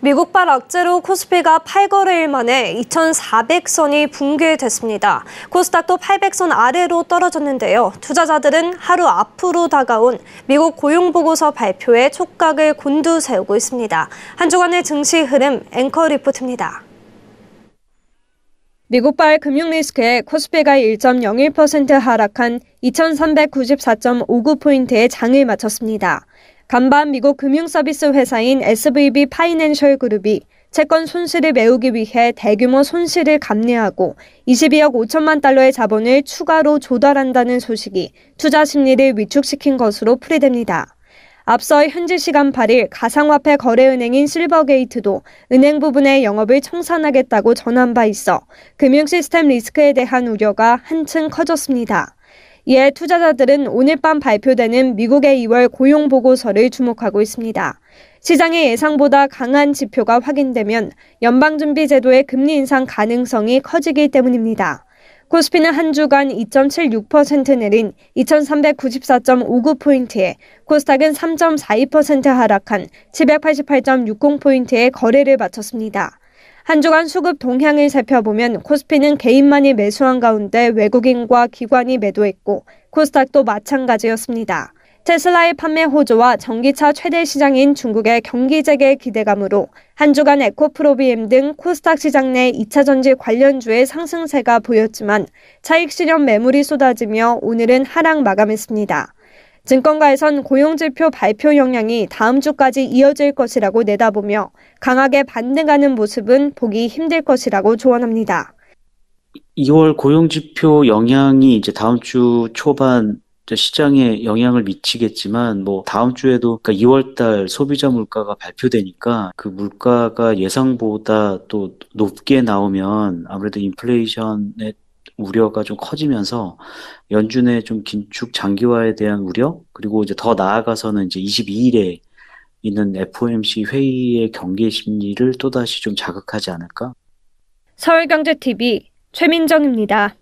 미국발 악재로 코스피가 8거래일 만에 2,400선이 붕괴됐습니다. 코스닥도 800선 아래로 떨어졌는데요. 투자자들은 하루 앞으로 다가온 미국 고용보고서 발표에 촉각을 곤두세우고 있습니다. 한 주간의 증시 흐름 앵커 리포트입니다. 미국발 금융 리스크에 코스피가 1.01% 하락한 2,394.59포인트의 장을 마쳤습니다. 간밤 미국 금융서비스 회사인 SVB 파이낸셜 그룹이 채권 손실을 메우기 위해 대규모 손실을 감내하고 22억 5천만 달러의 자본을 추가로 조달한다는 소식이 투자 심리를 위축시킨 것으로 풀이됩니다. 앞서 현지 시간 8일 가상화폐 거래은행인 실버게이트도 은행 부분의 영업을 청산하겠다고 전한 바 있어 금융 시스템 리스크에 대한 우려가 한층 커졌습니다. 이에 투자자들은 오늘 밤 발표되는 미국의 2월 고용 보고서를 주목하고 있습니다. 시장의 예상보다 강한 지표가 확인되면 연방준비제도의 금리 인상 가능성이 커지기 때문입니다. 코스피는 한 주간 2.76% 내린 2394.59포인트에 코스닥은 3.42% 하락한 788.60포인트의 거래를 마쳤습니다. 한 주간 수급 동향을 살펴보면 코스피는 개인만이 매수한 가운데 외국인과 기관이 매도했고 코스닥도 마찬가지였습니다. 테슬라의 판매 호조와 전기차 최대 시장인 중국의 경기 재개 기대감으로 한 주간 에코프로비엠 등 코스닥 시장 내 2차 전지 관련주의 상승세가 보였지만 차익 실현 매물이 쏟아지며 오늘은 하락 마감했습니다. 증권가에선 고용지표 발표 영향이 다음 주까지 이어질 것이라고 내다보며 강하게 반등하는 모습은 보기 힘들 것이라고 조언합니다. 2월 고용지표 영향이 이제 다음 주 초반 시장에 영향을 미치겠지만 뭐 다음 주에도 그러니까 2월달 소비자 물가가 발표되니까 그 물가가 예상보다 또 높게 나오면 아무래도 인플레이션의 우려가 좀 커지면서 연준의 좀 긴축 장기화에 대한 우려 그리고 이제 더 나아가서는 이제 22일에 있는 FOMC 회의의 경계 심리를 또다시 좀 자극하지 않을까? 서울경제TV 최민정입니다.